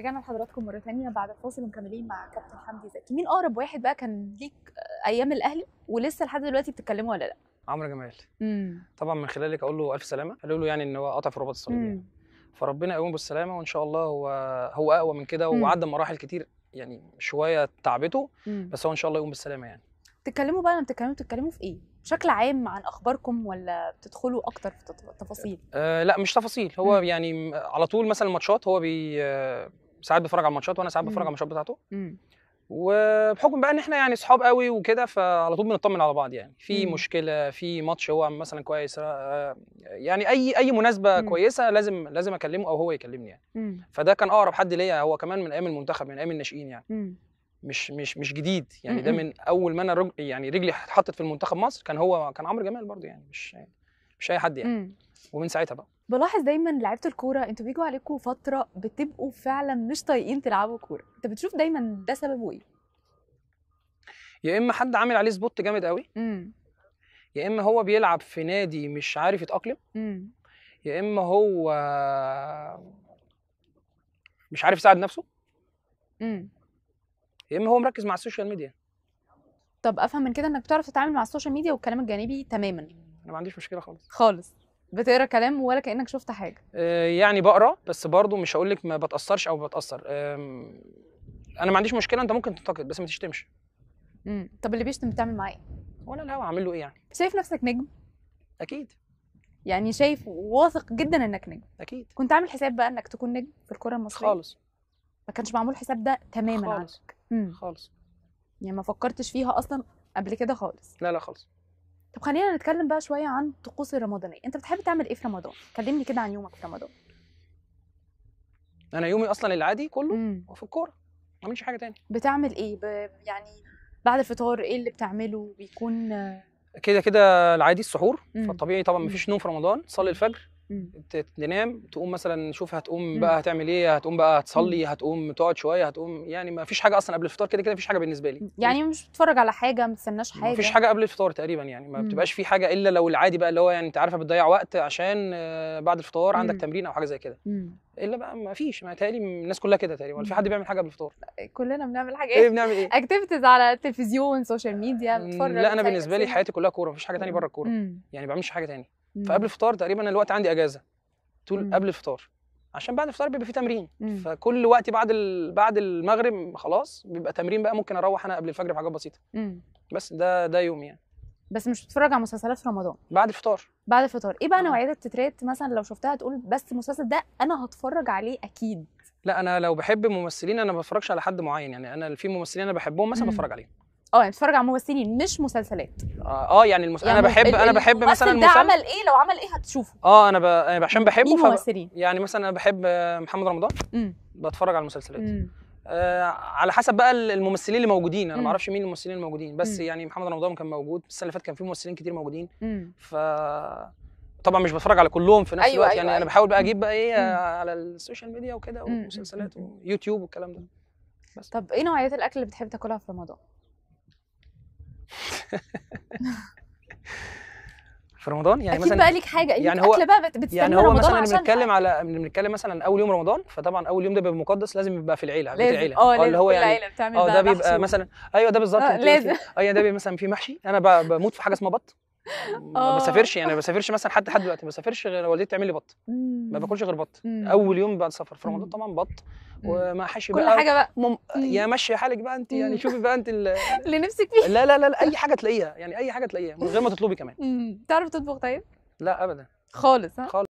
رجعنا لحضراتكم مرة تانية بعد الفاصل ومكملين مع كابتن حمدي زكي مين أقرب واحد بقى كان ليك أيام الأهلي ولسه لحد دلوقتي بتتكلموا ولا لأ؟ عمرو جمال امم طبعا من خلالك أقول له ألف سلامة قالوا له يعني إن هو قطع في الرباط الصليبي يعني. فربنا يقومه بالسلامة وإن شاء الله هو هو أقوى من كده مم. وعدى مراحل كتير يعني شوية تعبته امم بس هو إن شاء الله يقوم بالسلامة يعني بتتكلموا بقى لما بتتكلموا بتتكلموا في إيه؟ بشكل عام عن أخباركم ولا بتدخلوا أكتر في تفاصيل؟ أه لأ مش تفاصيل هو مم. يعني على طول مثلا الماتشات هو بي آه، ساعات بيتفرج على الماتشات وأنا ساعات بتفرج مم. على الماتشات بتاعته. وبحكم بقى إن إحنا يعني صحاب قوي وكده فعلى طول بنطمن على بعض يعني. في مم. مشكلة في ماتش هو مثلا كويس آه، يعني أي أي مناسبة مم. كويسة لازم لازم أكلمه أو هو يكلمني يعني. امم فده كان أقرب حد ليا هو كمان من أيام المنتخب من أيام الناشئين يعني. امم مش مش مش جديد يعني. ده م-م. من أول ما أنا رج... يعني رجلي اتحطت في المنتخب مصر كان هو كان عمرو جمال برضو يعني مش مش أي حد يعني. امم ومن ساعتها بقى. بلاحظ دايما لعيبة الكورة أنتوا بيجوا عليكم فترة بتبقوا فعلا مش طايقين تلعبوا كورة. انت بتشوف دايما ده سببه إيه؟ يا إما حد عامل عليه spot جامد قوي. امم يا إما هو بيلعب في نادي مش عارف يتأقلم. امم يا إما هو مش عارف يساعد نفسه. امم يا إما هو مركز مع ال social media. طب أفهم من كده إنك بتعرف تتعامل مع ال social media والكلام الجانبي تماما. أنا ما عنديش مشكلة خالص. خالص. بتقرا كلام ولا كأنك شفت حاجة. آه، يعني بقرا بس برضو مش هقول لك ما بتأثرش أو بتأثر. أنا ما عنديش مشكلة أنت ممكن تنتقد بس ما تشتمش. امم طب اللي بيشتم بتعمل معاه إيه؟ وأنا الهوا اعمل له إيه يعني؟ شايف نفسك نجم؟ أكيد. يعني شايف واثق جدا إنك نجم. أكيد. كنت عامل حساب بقى إنك تكون نجم في الكرة المصرية؟ خالص. ما كانش معمول حساب ده تماما خالص. عنك خالص. يعني ما فكرتش فيها أصلا قبل كده خالص؟ لا لا خالص. طب خلينا نتكلم بقى شوية عن طقوس الرمضانية أنت بتحب تعمل إيه في رمضان كلمني كده عن يومك في رمضان أنا يومي أصلا العادي كله امم في الكورة ما بعملش حاجة تاني بتعمل إيه ب... يعني بعد الفطار إيه اللي بتعمله بيكون كده كده العادي السحور مم. فالطبيعي طبعا مم. مفيش نوم في رمضان تصلي الفجر مم. تنام تقوم مثلا شوف هتقوم. بقى هتعمل إيه هتقوم بقى هتصلي هتقوم تقعد شوية هتقوم يعني ما فيش حاجة أصلا قبل الفطار كده كده مفيش حاجة بالنسبة لي يعني مش بتتفرج على حاجة ما تستناش حاجة ما فيش حاجة قبل الفطار تقريبا يعني ما. بتبقاش في حاجة إلا لو العادي بقى اللي هو يعني أنت عارفة بتضيع وقت عشان آه، بعد الفطار. عندك تمرين أو حاجة زي كده. إلا بقى ما فيش ما تهيألي الناس كلها كده تقريبا ولا في. حد بيعمل حاجة قبل الفطار كلنا بنعمل حاجة إيه بنعمل إيه activities على التلفزيون social media بتفرج لا أنا بالنسبة لي. حياتي كلها كورة مفيش حاجة تانية بره الكورة. يعني ما بعملش حاجة تاني مم. فقبل الفطار تقريبا الوقت عندي أجازة طول مم. قبل الفطار عشان بعد الفطار بيبقى في تمرين مم. فكل وقتي بعد ال... بعد المغرب خلاص بيبقى تمرين بقى ممكن أروح أنا قبل الفجر بحاجات بسيطة مم. بس ده ده يومي يعني بس مش بتتفرج على مسلسلات في رمضان بعد الفطار بعد الفطار إيه بقى آه. نوعية التترات مثلا لو شفتها تقول بس المسلسل ده أنا هتفرج عليه أكيد لا أنا لو بحب ممثلين أنا ما بتفرجش على حد معين يعني أنا في ممثلين أنا بحبهم مثلا. بتفرج عليهم آه يعني بتتفرج على ممثلين مش مسلسلات. آه آه، يعني, المس... يعني أنا بحب ال- أنا بحب مثلا ده مسل... عمل إيه؟ لو عمل إيه هتشوفه. آه أنا, ب... أنا عشان بحبه فب... ممثلين. يعني مثلا أنا بحب محمد رمضان امم بتفرج على المسلسلات. آه على حسب بقى ال- الممثلين اللي موجودين. أنا مم. ما أعرفش مين الممثلين الموجودين بس مم. يعني محمد رمضان كان موجود السنة اللي فاتت كان في ممثلين كتير موجودين. ف طبعا مش بتفرج على كلهم في نفس أيوة، الوقت. أيوة، يعني أيوة. أنا بحاول بقى أجيب بقى إيه مم. آه، على ال social media وكده مم. ومسلسلات مم. ويوتيوب والكلام ده. طب إيه نوعيه الأكل اللي بتحب تاكلها في رمضان؟ في رمضان يعني أكيد مثلا بقى ليك حاجة يعني هو- بقى بت- بتستنى يعني هو رمضان مثلا. بنتكلم على بنتكلم مثلا أول يوم رمضان فطبعا أول يوم ده بيبقى مقدس لازم يبقى في العيلة بيت العيلة آه لازم اللي هو يعني آه ده بيبقى محشي. مثلا أيوه ده بالظبط آه،. لازم. أيوه ده بيبقى مثلا في محشي أنا بموت في حاجة اسمها بط ما آه. بسافرش يعني ما بسافرش مثلا حتى لحد دلوقتي ما بسافرش غير والدتي تعمل لي بط. ما باكلش غير بط. أول يوم بعد سفر في رمضان. طبعا بط. ومع حشي كل بقى حاجة بقى مم... يا مشي حالك بقى أنت يعني. شوفي بقى أنت ال... اللي نفسك فيه لا لا لا لا أي حاجة تلاقيها يعني أي حاجة تلاقيها من غير ما تطلبي كمان. تعرف تطبخ طيب لا ابدا خالص ها خالص